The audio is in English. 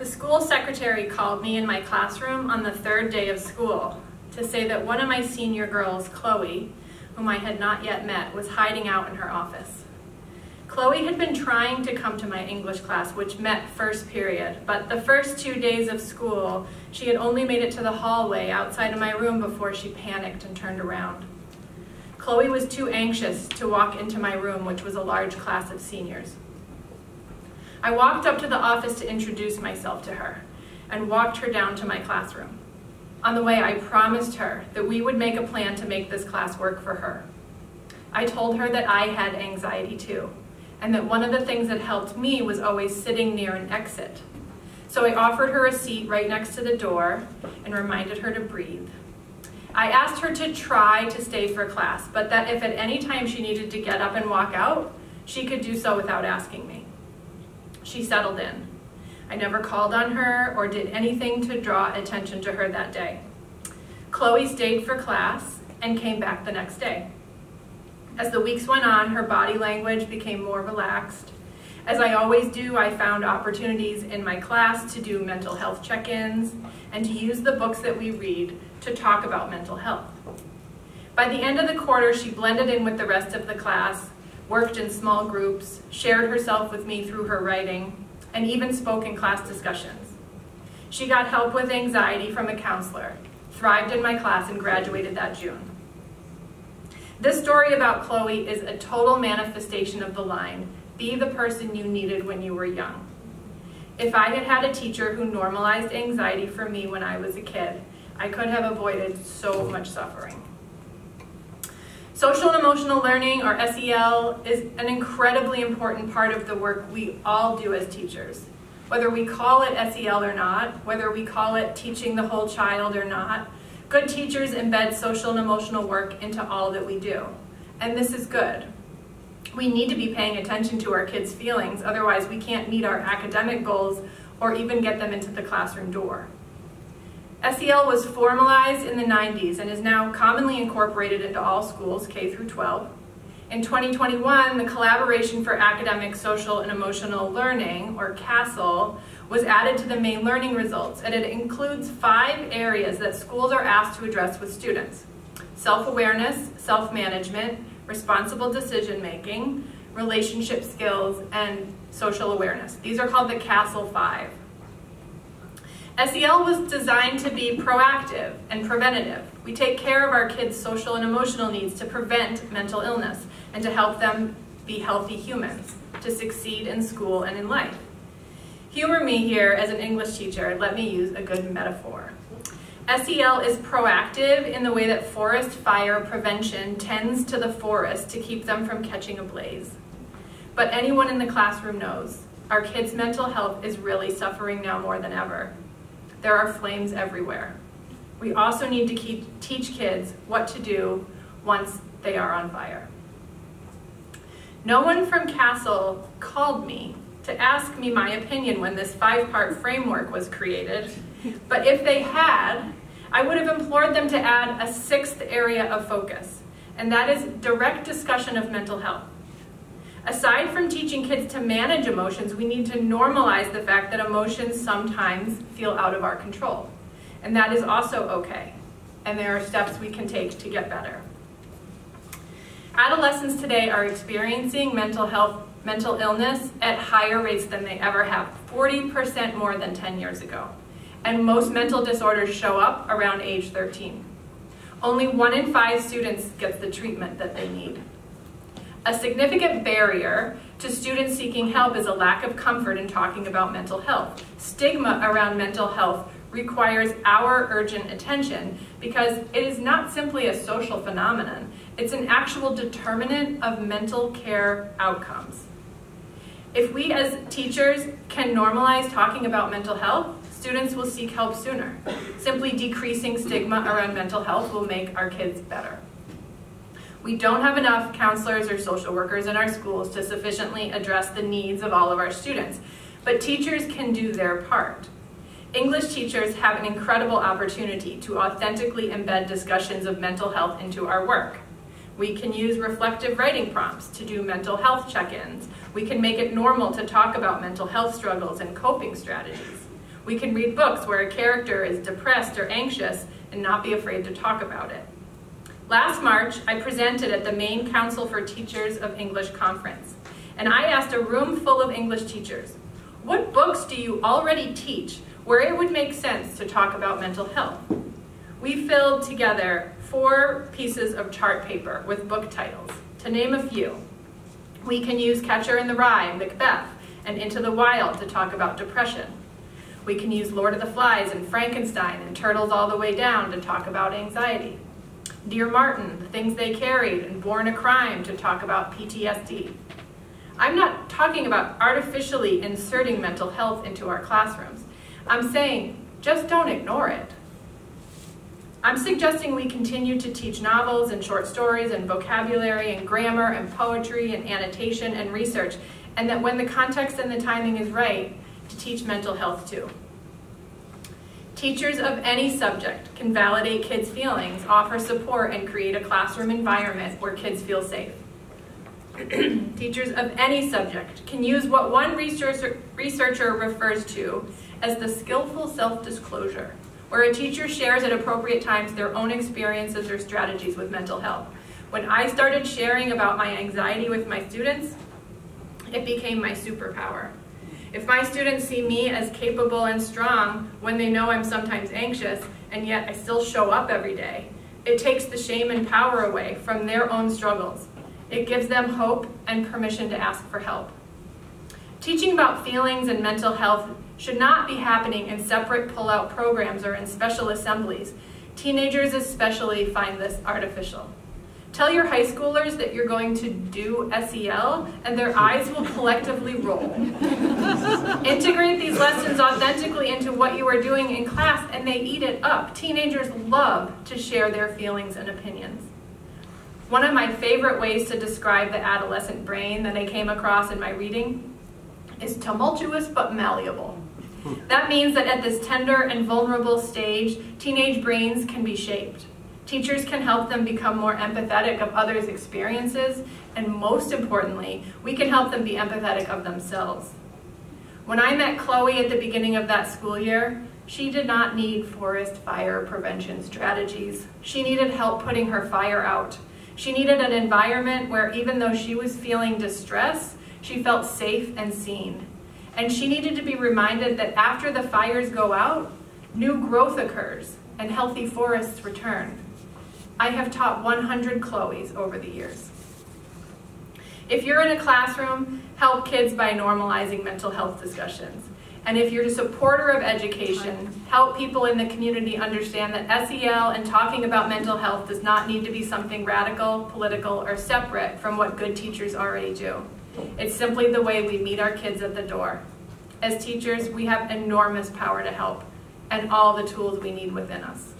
The school secretary called me in my classroom on the third day of school to say that one of my senior girls, Chloe, whom I had not yet met, was hiding out in her office. Chloe had been trying to come to my English class, which met first period, but the first two days of school, she had only made it to the hallway outside of my room before she panicked and turned around. Chloe was too anxious to walk into my room, which was a large class of seniors. I walked up to the office to introduce myself to her and walked her down to my classroom. On the way, I promised her that we would make a plan to make this class work for her. I told her that I had anxiety too, and that one of the things that helped me was always sitting near an exit. So I offered her a seat right next to the door and reminded her to breathe. I asked her to try to stay for class, but that if at any time she needed to get up and walk out, she could do so without asking me. She settled in. I never called on her or did anything to draw attention to her that day. Chloe stayed for class and came back the next day. As the weeks went on, her body language became more relaxed. As I always do, I found opportunities in my class to do mental health check-ins and to use the books that we read to talk about mental health. By the end of the quarter, she blended in with the rest of the class, worked in small groups, shared herself with me through her writing, and even spoke in class discussions. She got help with anxiety from a counselor, thrived in my class, and graduated that June. This story about Chloe is a total manifestation of the line, be the person you needed when you were young. If I had had a teacher who normalized anxiety for me when I was a kid, I could have avoided so much suffering. Social and emotional learning, or SEL, is an incredibly important part of the work we all do as teachers. Whether we call it SEL or not, whether we call it teaching the whole child or not, good teachers embed social and emotional work into all that we do. And this is good. We need to be paying attention to our kids' feelings, otherwise we can't meet our academic goals or even get them into the classroom door. SEL was formalized in the 90s and is now commonly incorporated into all schools, K through 12. In 2021, the Collaboration for Academic, Social, and Emotional Learning, or CASEL, was added to the Maine learning results, and it includes five areas that schools are asked to address with students. Self-awareness, self-management, responsible decision-making, relationship skills, and social awareness. These are called the CASEL 5. SEL was designed to be proactive and preventative. We take care of our kids' social and emotional needs to prevent mental illness and to help them be healthy humans, to succeed in school and in life. Humor me here as an English teacher, let me use a good metaphor. SEL is proactive in the way that forest fire prevention tends to the forest to keep them from catching a blaze. But anyone in the classroom knows our kids' mental health is really suffering now more than ever. There are flames everywhere. We also need to keep, teach kids what to do once they are on fire. No one from CASEL called me to ask me my opinion when this five-part framework was created, but if they had, I would have implored them to add a sixth area of focus, and that is direct discussion of mental health. Aside from teaching kids to manage emotions, we need to normalize the fact that emotions sometimes feel out of our control. And that is also okay. And there are steps we can take to get better. Adolescents today are experiencing mental health, mental illness at higher rates than they ever have, 40% more than 10 years ago. And most mental disorders show up around age 13. Only one in five students gets the treatment that they need. A significant barrier to students seeking help is a lack of comfort in talking about mental health. Stigma around mental health requires our urgent attention because it is not simply a social phenomenon, it's an actual determinant of mental care outcomes. If we as teachers can normalize talking about mental health, students will seek help sooner. Simply decreasing stigma around mental health will make our kids better. We don't have enough counselors or social workers in our schools to sufficiently address the needs of all of our students, but teachers can do their part. English teachers have an incredible opportunity to authentically embed discussions of mental health into our work. We can use reflective writing prompts to do mental health check-ins. We can make it normal to talk about mental health struggles and coping strategies. We can read books where a character is depressed or anxious and not be afraid to talk about it. Last March, I presented at the Maine Council for Teachers of English conference, and I asked a room full of English teachers, what books do you already teach where it would make sense to talk about mental health? We filled together four pieces of chart paper with book titles. To name a few, we can use Catcher in the Rye, Macbeth, and Into the Wild to talk about depression. We can use Lord of the Flies and Frankenstein and Turtles All the Way Down to talk about anxiety. Dear Martin, The Things They Carried, and Born a Crime to talk about PTSD. I'm not talking about artificially inserting mental health into our classrooms. I'm saying just don't ignore it. I'm suggesting we continue to teach novels and short stories and vocabulary and grammar and poetry and annotation and research, and that when the context and the timing is right, to teach mental health too. Teachers of any subject can validate kids' feelings, offer support, and create a classroom environment where kids feel safe. Teachers of any subject can use what one researcher, refers to as the skillful self-disclosure, where a teacher shares at appropriate times their own experiences or strategies with mental health. When I started sharing about my anxiety with my students, it became my superpower. If my students see me as capable and strong when they know I'm sometimes anxious, and yet I still show up every day, it takes the shame and power away from their own struggles. It gives them hope and permission to ask for help. Teaching about feelings and mental health should not be happening in separate pull-out programs or in special assemblies. Teenagers especially find this artificial. Tell your high schoolers that you're going to do SEL and their eyes will collectively roll. Integrate these lessons authentically into what you are doing in class and they eat it up. Teenagers love to share their feelings and opinions. One of my favorite ways to describe the adolescent brain that I came across in my reading is tumultuous but malleable. That means that at this tender and vulnerable stage, teenage brains can be shaped. Teachers can help them become more empathetic of others' experiences, and most importantly, we can help them be empathetic of themselves. When I met Chloe at the beginning of that school year, she did not need forest fire prevention strategies. She needed help putting her fire out. She needed an environment where even though she was feeling distress, she felt safe and seen. And she needed to be reminded that after the fires go out, new growth occurs and healthy forests return. I have taught 100 Chloes over the years. If you're in a classroom, help kids by normalizing mental health discussions. And if you're a supporter of education, help people in the community understand that SEL and talking about mental health does not need to be something radical, political, or separate from what good teachers already do. It's simply the way we meet our kids at the door. As teachers, we have enormous power to help and all the tools we need within us.